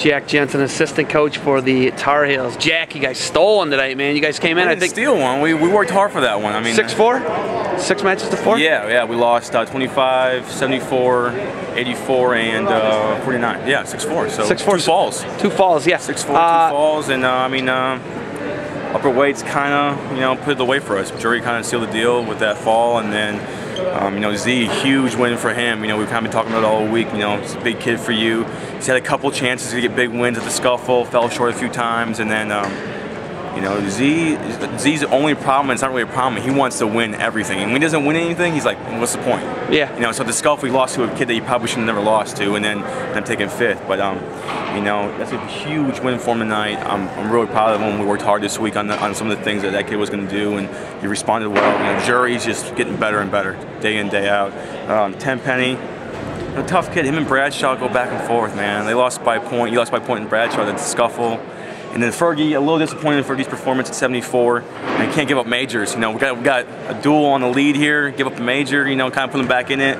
Jack Jensen, assistant coach for the Tar Heels. Jack, you guys stole one tonight, man. You guys came in, I think steal one. We, we worked hard for that one. I mean, six four, six matches to four. Yeah, yeah. We lost uh, 25, 74, 84, and uh, 49. Yeah, 6-4. So six Six four two falls. Two falls, yeah. 6-4, two Uh, falls. And uh, I mean, uh, upper weights kind of, you know, put it away for us. Drury kind of sealed the deal with that fall. And then, um, you know, Z, huge win for him. You know, we've kind of been talking about it all week. You know, it's a big kid for you. He's had a couple chances to get big wins at the scuffle, fell short a few times. And then, um, you know, Z Z's the only problem. It's not really a problem. He wants to win everything, and when he doesn't win anything, he's like, "What's the point?" Yeah. You know, so the scuffle we lost to a kid that he probably should have never lost to, and then I'm taking fifth. But um, you know, that's a huge win for him tonight. I'm, I'm really proud of him. We worked hard this week on the, on some of the things that that kid was going to do, and he responded well. You know, Drury's just getting better and better day in day out. Um, Tenpenny. A tough kid. Him and Bradshaw go back and forth, man. They lost by a point. You lost by a point in Bradshaw. That's a scuffle. And then Fergie, a little disappointed in Fergie's performance at 74. And can't give up majors. You know, we got we got a duel on the lead here. Give up a major. You know, kind of put him back in it.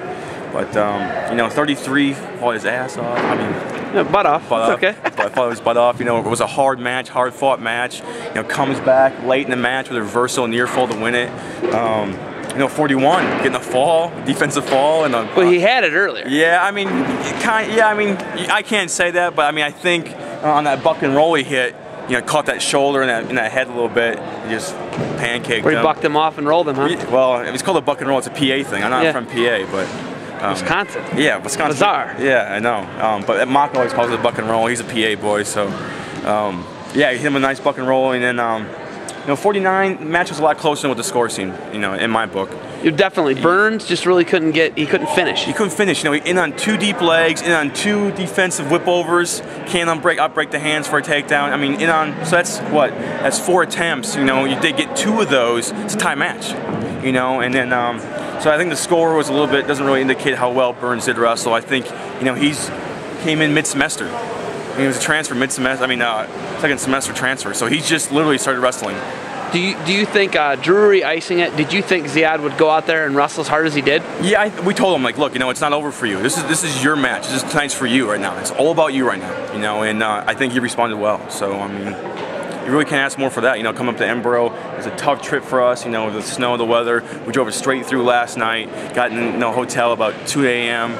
But um, you know, 33 fought his ass off. I mean, yeah, butt off. butt It's off. okay. But I thought it was butt off. You know, it was a hard match, hard fought match. You know, comes back late in the match with a reversal near fall to win it. Um, you know, 41, getting a fall, defensive fall, and a, Well, he had it earlier. yeah, I mean, kind. Yeah, I mean, I can't say that, but I mean, I think on that buck and roll he hit, you know, caught that shoulder and that, and that head a little bit, and just pancaked Where he him. bucked him off and rolled him, huh? Well, it's called a buck and roll. It's a PA thing. I'm not Yeah. from PA, but. Um, Wisconsin. Yeah, Wisconsin. Bizarre. Yeah, I know. Um, but Mock always calls it a buck and roll. He's a PA boy, so um, yeah, he hit him a nice buck and roll, and then um, you know, 49 match was a lot closer than what the score seemed. You know, in my book. You definitely Burns just really couldn't get. He couldn't finish. He couldn't finish. You know, in on two deep legs, in on two defensive whip overs, can't unbreak, outbreak the hands for a takedown. I mean, in on, so that's what? That's four attempts. You know, you did get two of those. It's a tie match. You know, and then, um, so I think the score was a little bit, doesn't really indicate how well Burns did wrestle. I think, you know, he's came in mid semester. He was a transfer mid semester, I mean, uh, second semester transfer. So he just literally started wrestling. Do you do you think uh, Drury icing it? Did you think Ziad would go out there and wrestle as hard as he did? Yeah, I, we told him like, look, you know, it's not over for you. This is this is your match. This is tonight's for you right now. It's all about you right now. You know, and uh, I think he responded well. So I mean, you really can't ask more for that. You know, coming up to Edinboro is a tough trip for us. You know, the snow, the weather. We drove it straight through last night. Got in the hotel about 2 a.m.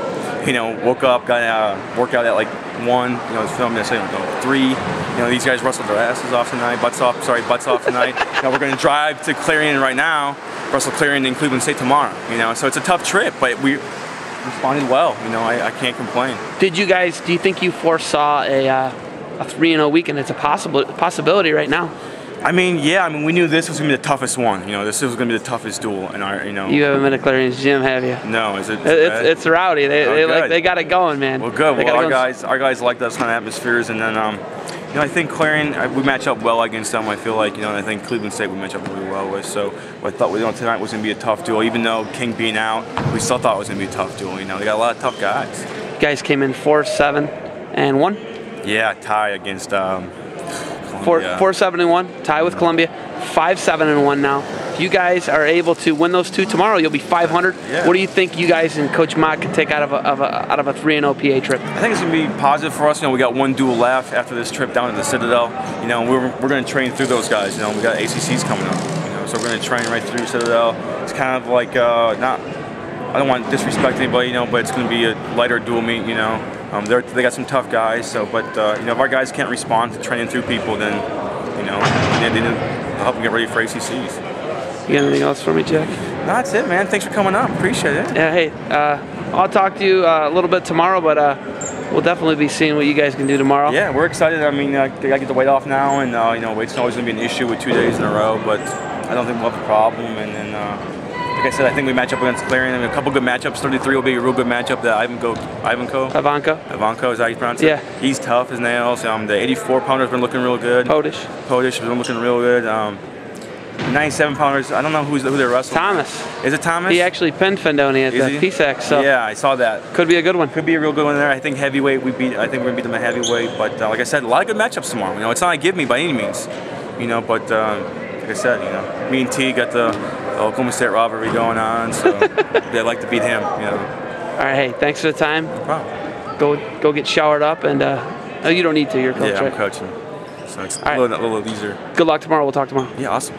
You know, woke up, got a workout at like one. You know, was filming at like three. You know, these guys wrestled their asses off tonight. Butts off. Sorry, butts off tonight. you know, we're going to drive to Clarion right now. Wrestle Clarion in Cleveland State tomorrow. You know, so it's a tough trip, but we responded well. You know, I, I can't complain. Did you guys? Do you think you foresaw a uh, a three and zero weekend? It's a possible possibility right now. I mean, yeah, I mean, we knew this was gonna be the toughest one. You know, this was gonna be the toughest duel in our, you know. You haven't been to Clarion's gym, have you? no, is it? It- It's, it's rowdy. They, Oh, they like they got it going, man. well, good. They Well, our going. guys, our guys like those kind of atmospheres, and then, um, you know, I think Clarion, uh, we match up well against them. I feel like, you know, and I think Cleveland State we match up really well with. So I thought, you know, tonight was gonna be a tough duel, even though King being out, we still thought it was gonna be a tough duel. You know, they got a lot of tough guys. You guys came in four seven and one. Yeah, tie against. Um, Four, Columbia. four seven and one, tie with Columbia. Five seven and one now. If you guys are able to win those two tomorrow, you'll be 500. Yeah. What do you think you guys and Coach Mock can take out of a, of a out of a three and OPA trip? I think it's gonna be positive for us. You know, we got one duel left after this trip down to the Citadel. You know, we're, we're gonna train through those guys. You know, we got ACCs coming up. You know, so we're gonna train right through Citadel. It's kind of like uh, not. I don't want to disrespect anybody, you know, but it's gonna be a lighter dual meet. You know, um, they're, they got some tough guys. So, but uh, you know, if our guys can't respond to training through people, then you know, they, need to help them get ready for ACCs. You got anything else for me, Jack? No, that's it, man. Thanks for coming up. Appreciate it. Yeah. Hey, uh, I'll talk to you uh, a little bit tomorrow, but uh, we'll definitely be seeing what you guys can do tomorrow. Yeah, we're excited. I mean, uh, they get the weight off now, and uh, you know, weight's always going to be an issue with two days in a row, but I don't think we'll have a problem. And then, uh, like I said, I think we match up against Clarion. I mean, a couple good matchups. 33 will be a real good matchup. The Ivanko, Ivanko, Ivanka, Ivanko is how you pronounce it. Yeah. he's tough as nails. Um, the 84 pounder's been looking real good. Podish, Podish has been looking real good. Um, 97 pounders. I don't know who's who they're wrestling. Thomas. Is it Thomas? He actually pinned Fendoni at Is the he? PSAC, so yeah, I saw that. could be a good one. Could be a real good one there. I think heavyweight we beat. I think we're gonna beat them at heavyweight. But uh, like I said, a lot of good matchups tomorrow. You know, it's not a give me by any means. You know, but uh, I said, you know, me and T got the, Oklahoma State rivalry going on, so they'd like to beat him. You know, All right, hey, thanks for the time. no problem. Go go get showered up and uh, Oh, you don't need to. You're coach, yeah, I'm right? coaching. So it's right. a little, a little easier. Good luck tomorrow. We'll talk tomorrow. Yeah, awesome.